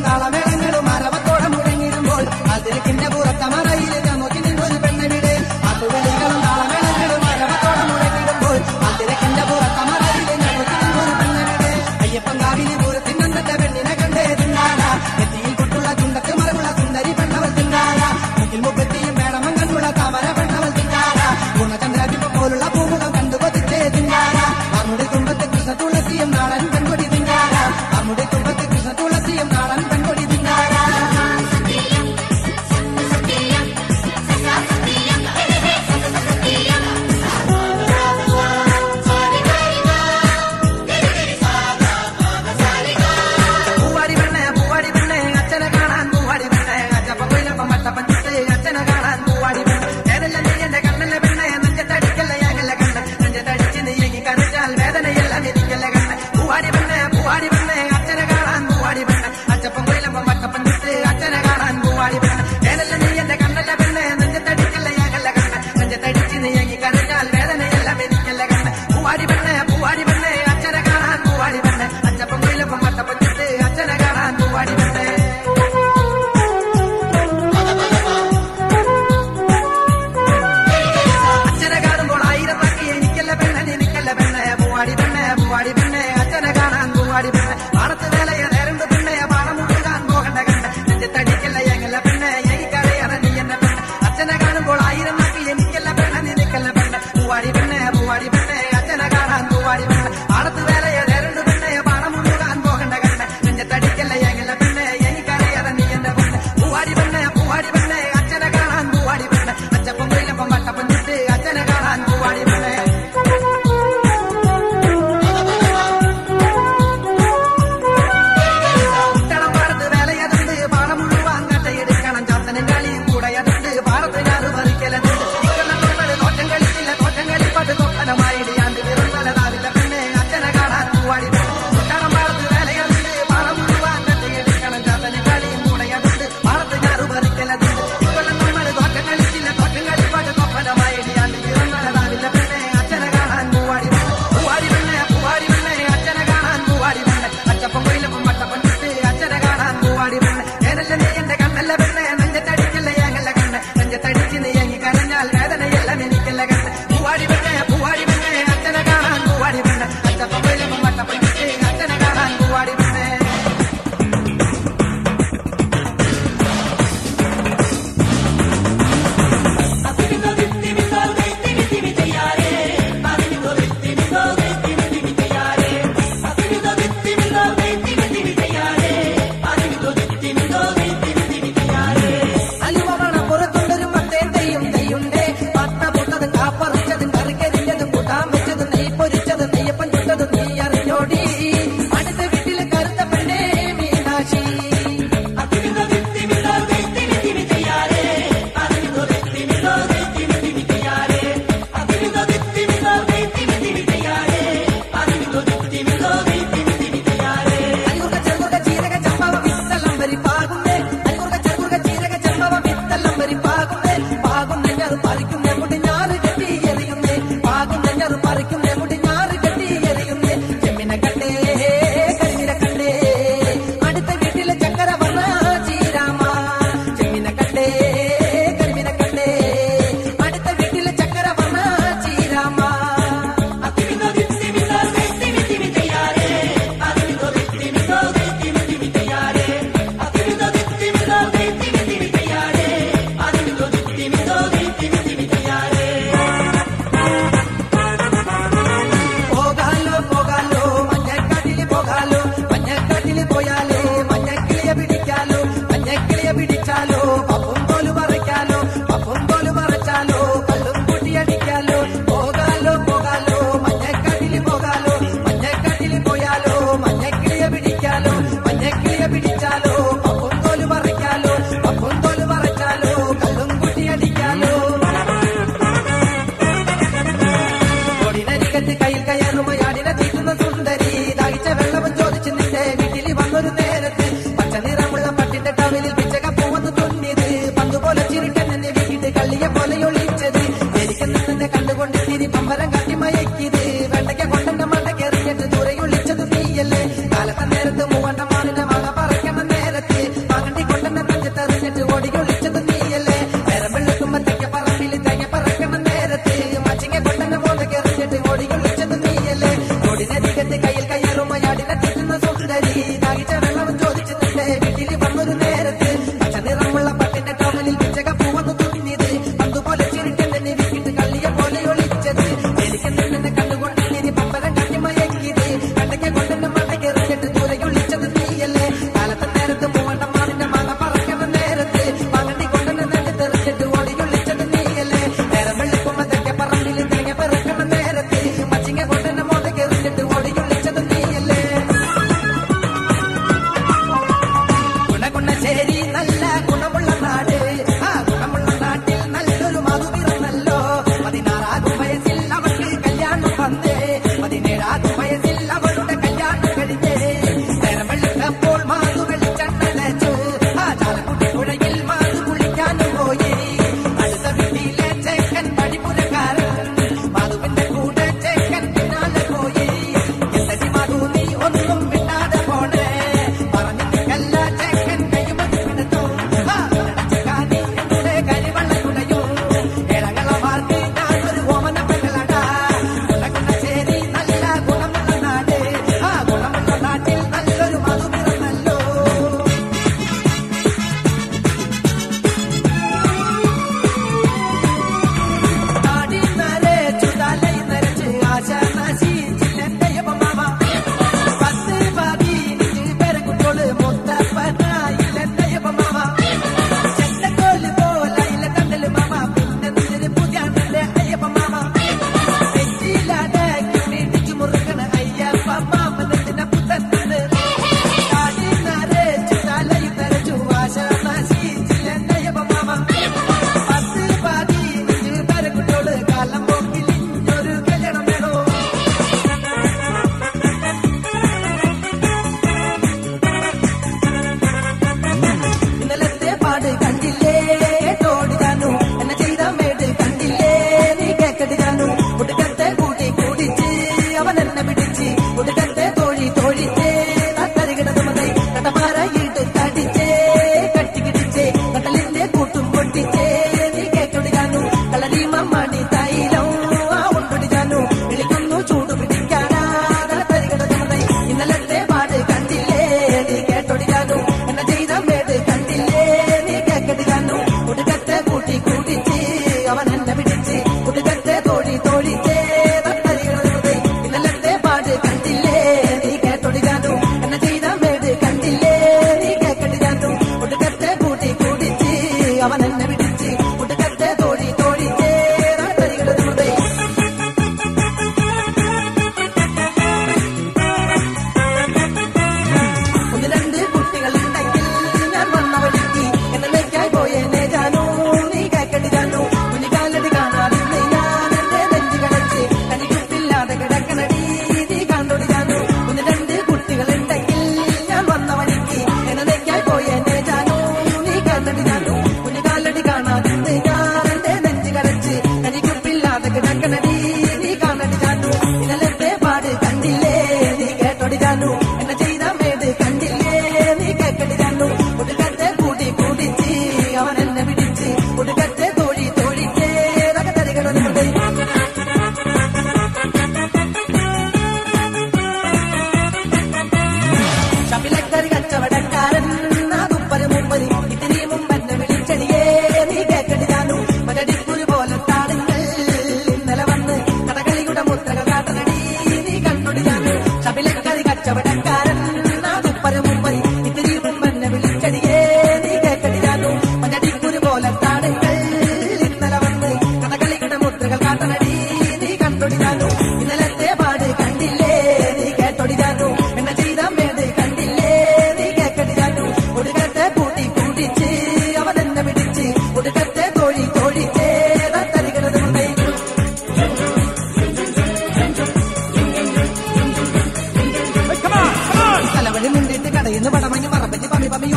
cabelo na.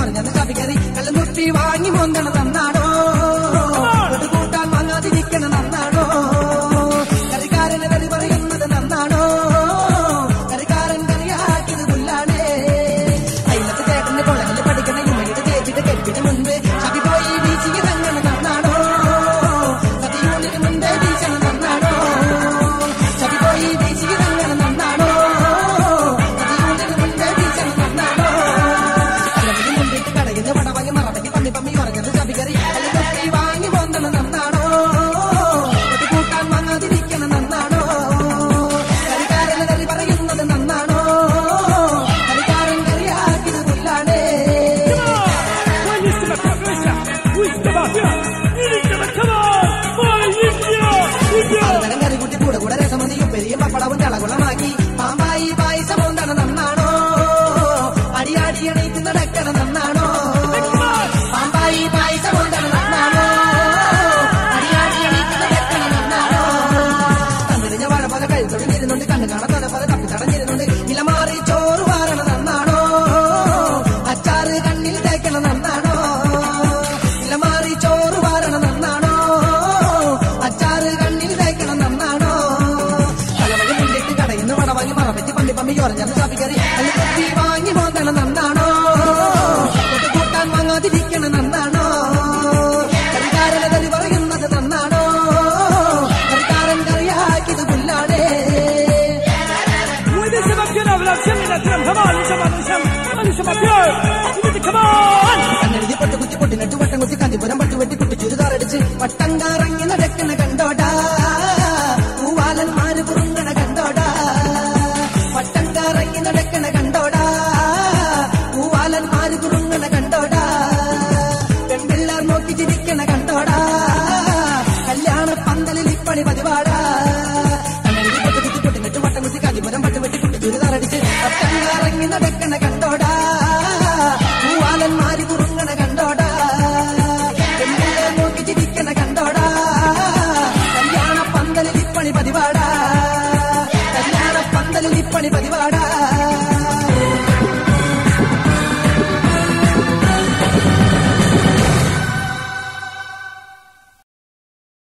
മറിഞ്ഞത് കവികറി കല്ലുമുട്ടി വാങ്ങി മോന്തണതം പറഞ്ഞാൽ ട്രാഫിക് കറി വാങ്ങി പോന്നല്ല നന്നാണോ? കൂട്ടാൻ വാങ്ങാതിരിക്കണം നന്നാണോ? കറികാരനെ പറയുന്നത് കുത്തി പൊട്ടിനെട്ട് വട്ടം കുത്തി കാഞ്ചിപുരം പട്ടുവെട്ടി കുട്ടി ചുരിദാറടിച്ച് അടിച്ച് കാറ